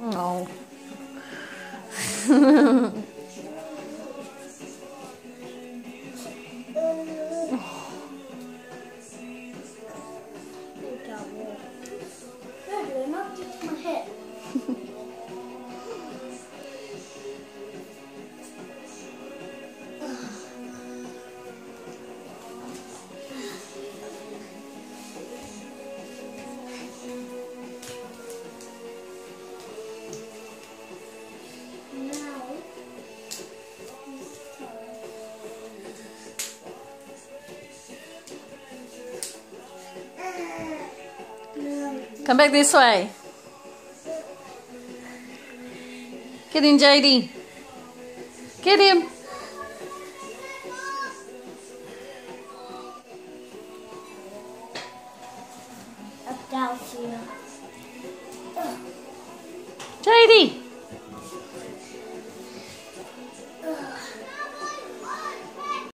No. Come back this way. Get in, JD. Get him. up down here. JD.